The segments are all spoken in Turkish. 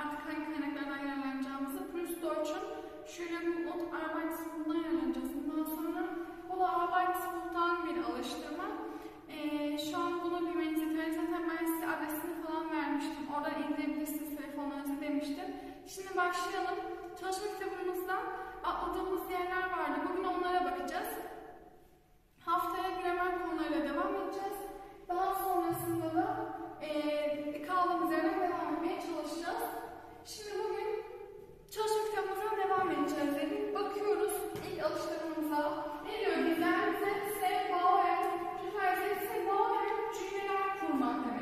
artık hangi kaynaklardan yararlanacağımızı Prüstdeutsch'un Schüler und Arbeitsbuch'undan yararlanacağız. Bundan sonra bu da Arbeitsbuch'tan bir alıştırma. Ee, şu an bunu bilmeniz yeterli. Zaten ben size adresini falan vermiştim. Oradan indirebilirsiniz telefonlarınızı demiştim. Şimdi başlayalım. Çalışma kitabımızdan atladığımız yerler vardı. Bugün onlara bakacağız. Haftaya gramer konularıyla devam edeceğiz. Daha sonrasında da eee kaldığımız yerden devam etmeye çalışacağız. Şimdi bugün çalışma kitabımızdan devam edeceğiz dedik. Bakıyoruz ilk alıştırmamıza. Ne diyor? Güzel, se, bauen, güzel, se, bauen, cümleler kurmak demek.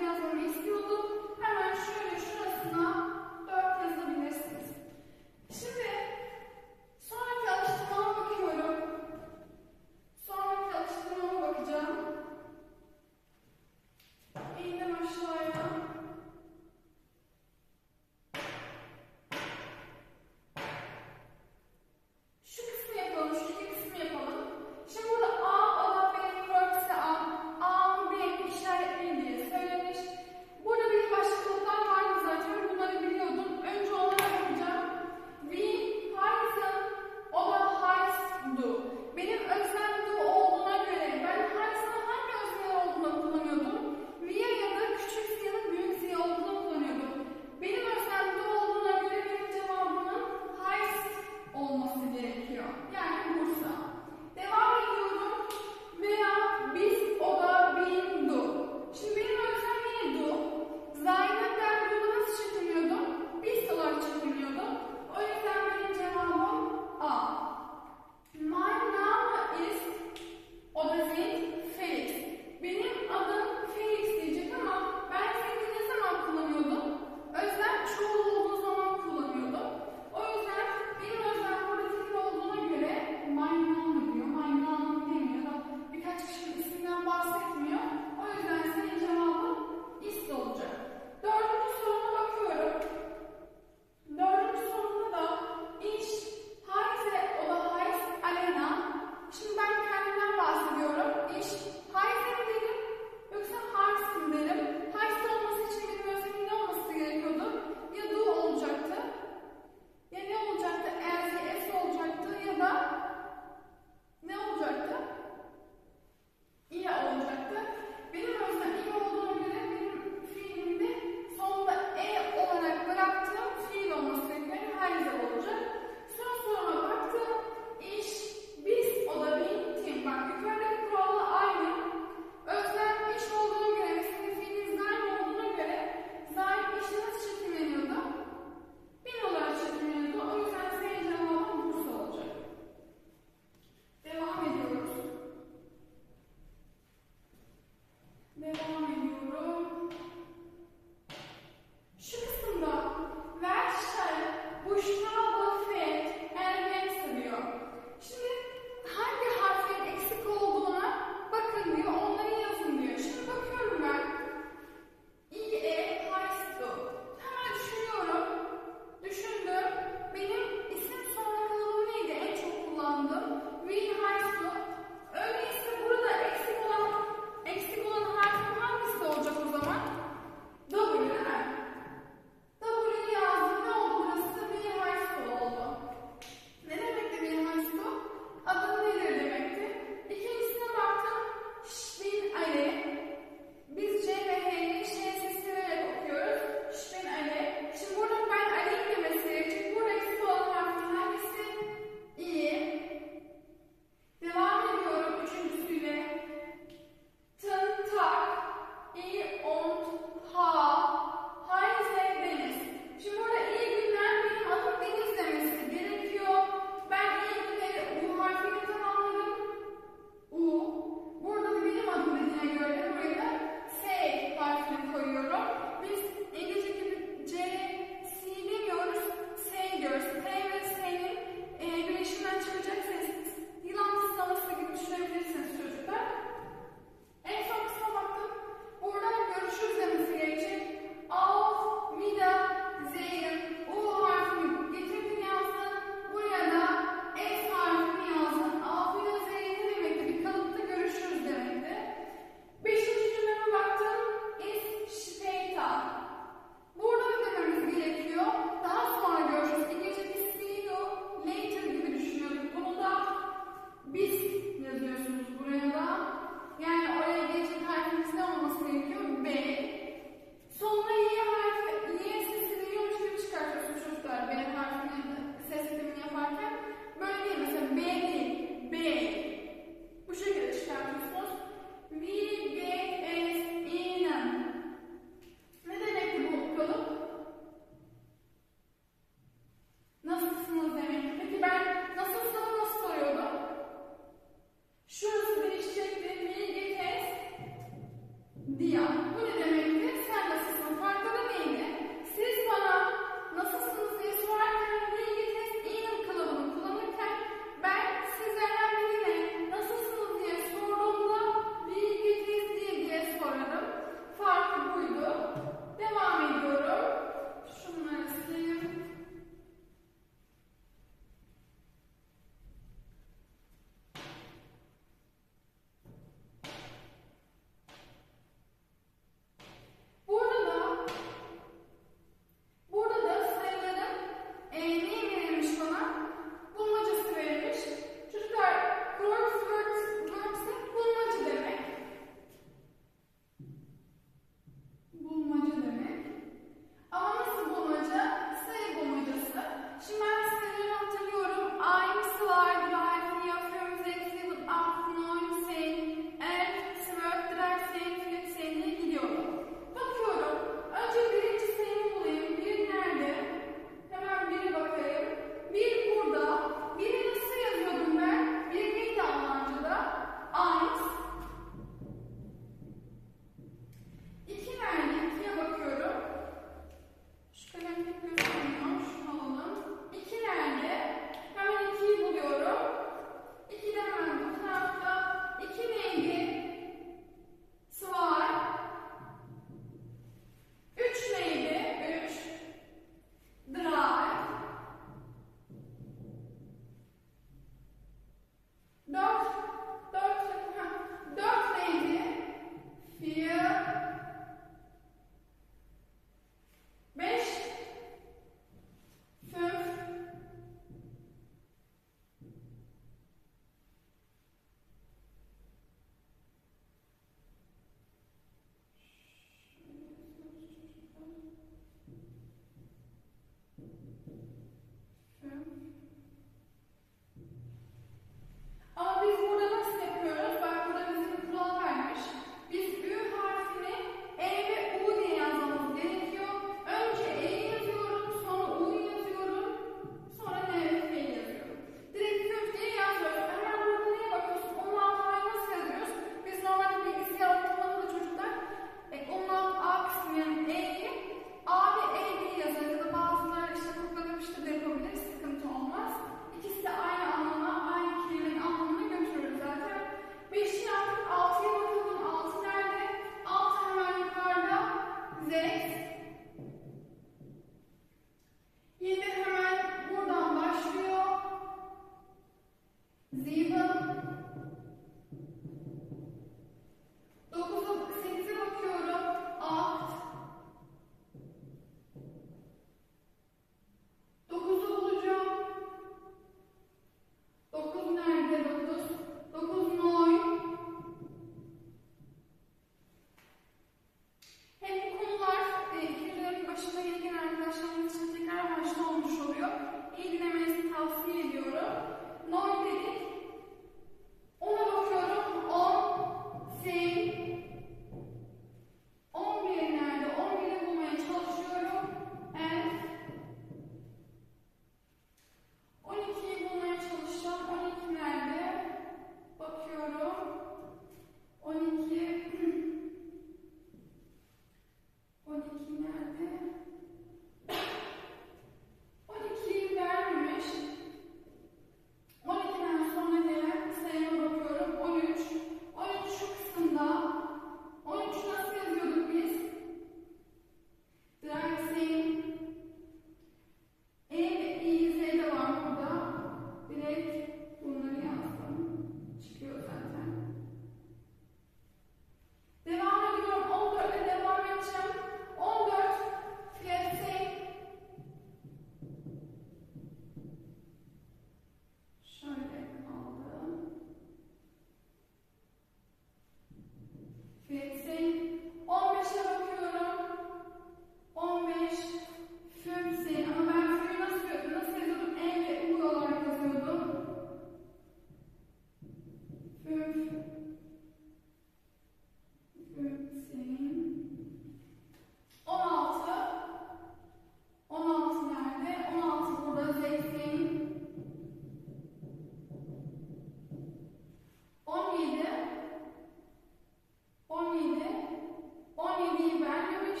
Bence 17,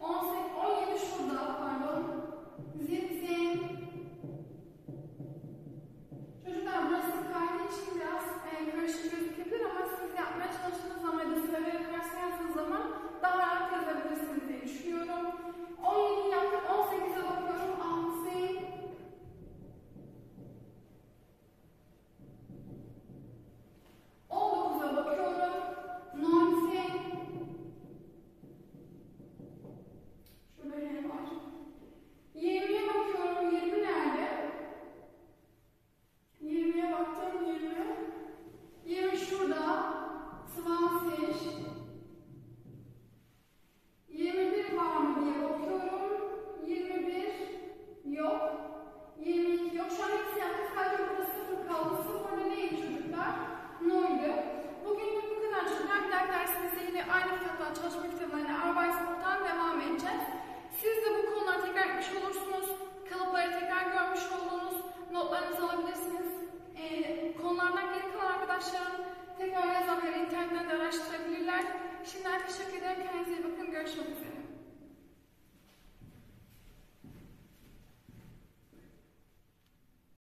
18, 17 şurada pardon. 0 aynı kitaptan çalışma kitabına Arbeitsbot'tan devam edeceğiz. Siz de bu konuları tekrar etmiş olursunuz. Kalıpları tekrar görmüş oldunuz. Notlarınızı alabilirsiniz. Ee, konulardan geri kalan arkadaşlarım tekrar yazabilir, internetten de araştırabilirler. Şimdiden teşekkür ederim. Kendinize iyi bakın. Görüşmek üzere.